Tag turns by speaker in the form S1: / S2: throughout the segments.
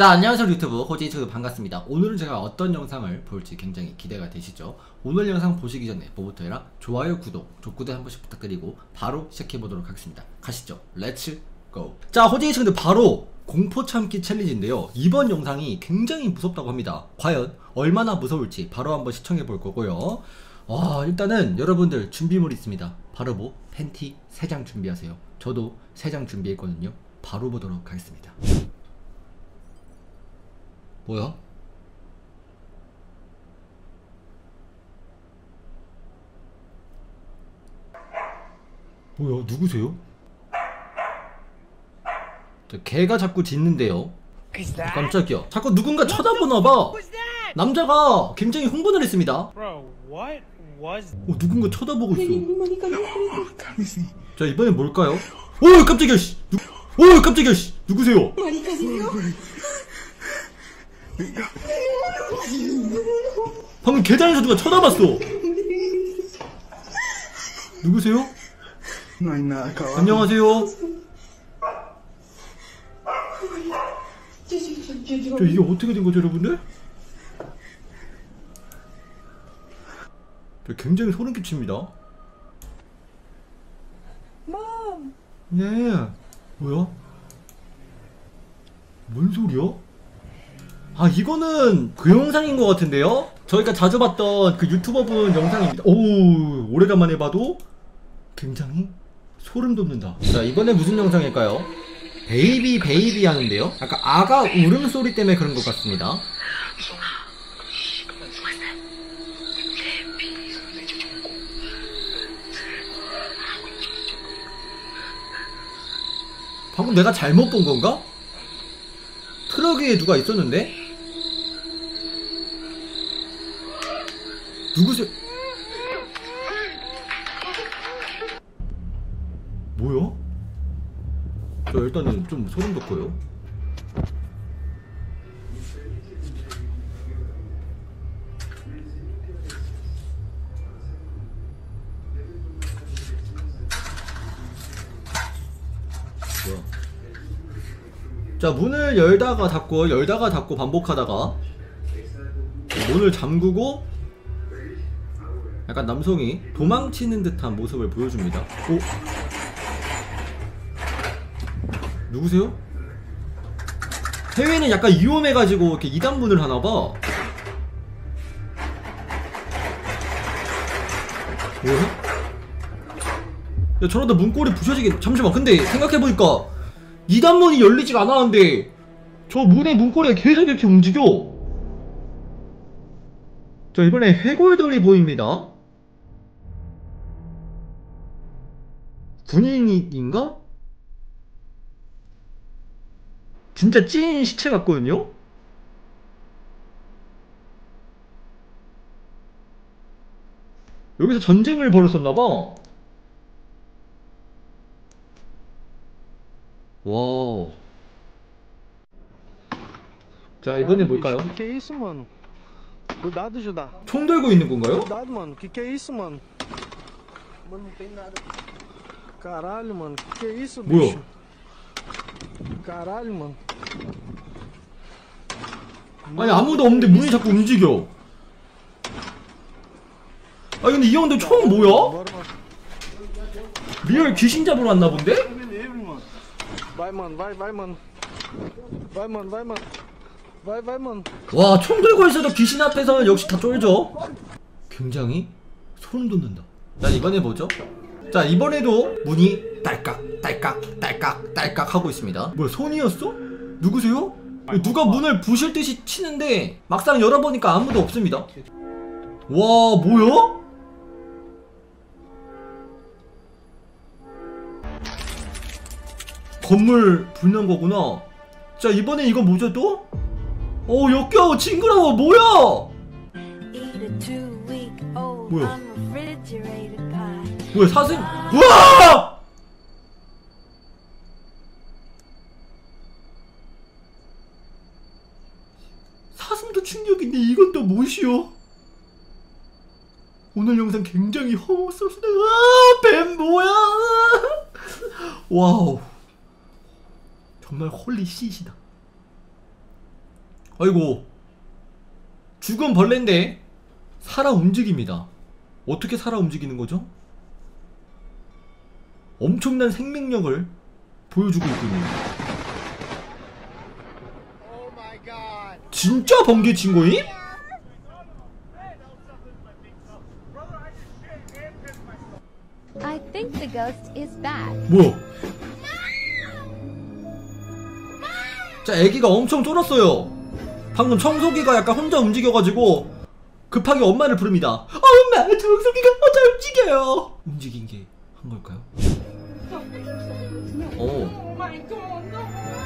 S1: 자 안녕하세요 유튜브. 호지이츠도 반갑습니다. 오늘은 제가 어떤 영상을 볼지 굉장히 기대가 되시죠? 오늘 영상 보시기 전에 뭐부터 해라? 좋아요 구독 족구대 한 번씩 부탁드리고 바로 시작해보도록 하겠습니다. 가시죠. Let's go! 자 호지이츠도 바로 공포 참기 challenge인데요. 이번 영상이 굉장히 무섭다고 합니다. 과연 얼마나 무서울지 바로 한번 시청해 볼 거고요. 와 일단은 여러분들 준비물 있습니다. 바로 뭐? 팬티 3장 준비하세요. 저도 3장 준비했거든요. 바로 보도록 하겠습니다 뭐야? 뭐야 누구세요? 저 개가 자꾸 짖는데요. 어, 깜짝이야. 자꾸 누군가 쳐다보나봐. 남자가 굉장히 흥분을 했습니다. 어, 누군가 쳐다보고 있어. 자 이번엔 뭘까요? 오 깜짝이야 씨. 누... 오 깜짝이야 씨. 누구세요? 방금 계단에서 누가 쳐다봤어 누구세요? 안녕하세요 저 이게 어떻게 된 거죠 여러분들? 저 굉장히 소름 끼칩니다 네 뭐야? 뭔 소리야? 아 이거는 그 영상인 것 같은데요? 저희가 자주 봤던 그 유튜버분 영상입니다 오 오래간만에 봐도 굉장히 소름 돋는다 자 이번에 무슨 영상일까요? baby baby 하는데요 약간 아가 울음소리 때문에 그런 것 같습니다 방금 내가 잘못 본 건가? 트럭 위에 누가 있었는데? 누구세요? 뭐야? 저 일단은 좀 소름 돋고요. 뭐야? 자 문을 열다가 닫고 열다가 닫고 반복하다가 문을 잠그고 약간 남성이 도망치는 듯한 모습을 보여줍니다. 오 누구세요? 해외는 약간 위험해가지고 이렇게 이단문을 하나봐. 뭐야? 야 저러다 문고리 부셔지겠. 잠시만. 근데 생각해보니까 이단문이 열리지가 않았는데 저 문의 문고리가 계속 이렇게 움직여. 자 이번에 해골들이 보입니다. 군인인가? 진짜 찐 시체 같거든요? 여기서 전쟁을 벌였었나봐. 와. 자, 이번엔 뭘까요?
S2: Judá.
S1: 총 들고 있는 건가요?
S2: Cuidado, mano. Que, que é isso, tem nada. Caralho, mano. O que, que é isso,
S1: Boa.
S2: bicho? Caralho, mano.
S1: 아니 아무도 없는데 문이 자꾸 움직여. 아 근데 이 형들 총 뭐야? real 귀신 잡으러 왔나 본데?
S2: Me livre, mano. Vai, mano. Vai, vai, mano. Vai, mano. Vai, mano. Vai, vai, mano.
S1: 와 총 들고 있어도 귀신 앞에서는 역시 다 쫄죠. 굉장히 소름 돋는다. 자 이번에 뭐죠? 자 이번에도 문이 딸깍 딸깍 딸깍 딸깍 하고 있습니다. 뭐야 손이었어? 누구세요? 누가 문을 부실 듯이 치는데 막상 열어보니까 아무도 없습니다. 와 뭐야? 건물 불난 거구나. 자 이번에 이거 뭐죠 또? 어 역겨워 징그러워 뭐야? 뭐야? 뭐야 사슴? 우와! 사슴도 충격인데 이건 또 무엇이오? 오늘 영상 굉장히 혐오스럽습니다. 아, 뱀 뭐야? Wow. 정말 holy shit이다. 아이고 죽은 벌레인데 살아 움직입니다 어떻게 살아 움직이는 거죠? 엄청난 생명력을 보여주고 있군요 진짜 번개 친 거임?
S3: I think the ghost is back.
S1: 뭐야? 자, 애기가 엄청 쫄았어요. 방금 청소기가 약간 혼자 움직여가지고 급하게 엄마를 부릅니다. 아, 엄마, 청소기가 혼자 움직여요. 움직인 게 한 걸까요? 오.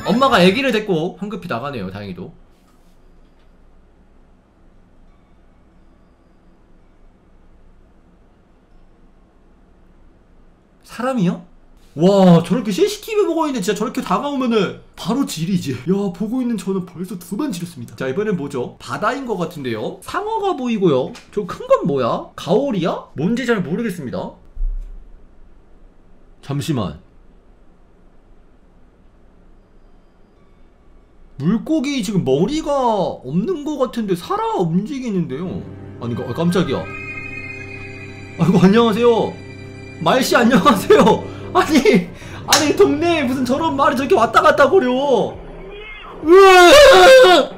S1: 엄마가 애기를 데리고 황급히 나가네요. 다행히도. 사람이요? 와 저렇게 CCTV 보고 있는데 진짜 저렇게 다가오면은 바로 지리지 야 보고 있는 저는 벌써 두번 지렸습니다 자 이번엔 뭐죠? 바다인 것 같은데요 상어가 보이고요 저 큰 건 뭐야? 가오리야? 뭔지 잘 모르겠습니다 잠시만 물고기 지금 머리가 없는 것 같은데 살아 움직이는데요 아니 까- 깜짝이야 아이고 안녕하세요 말씨 안녕하세요. 아니 아니 동네에 무슨 저런 말이 저렇게 왔다 갔다 거려. 으아!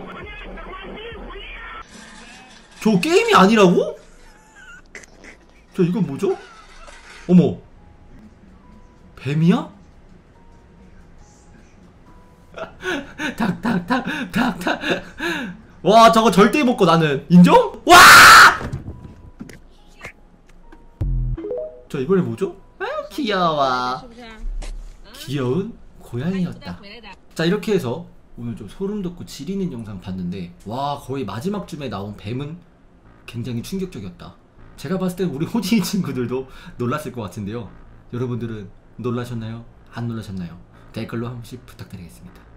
S1: 저 게임이 아니라고? 저 이건 뭐죠? 어머 뱀이야? 탁탁탁탁탁 와 저거 절대 못거 나는 인정? 와! 저 이번에 뭐죠? 아유 귀여워 귀여운 고양이였다 자 이렇게 해서 오늘 좀 소름 돋고 지리는 영상 봤는데 와 거의 마지막쯤에 나온 뱀은 굉장히 충격적이었다 제가 봤을 때 우리 호진이 친구들도 놀랐을 것 같은데요 여러분들은 놀라셨나요? 안 놀라셨나요? 댓글로 한 번씩 부탁드리겠습니다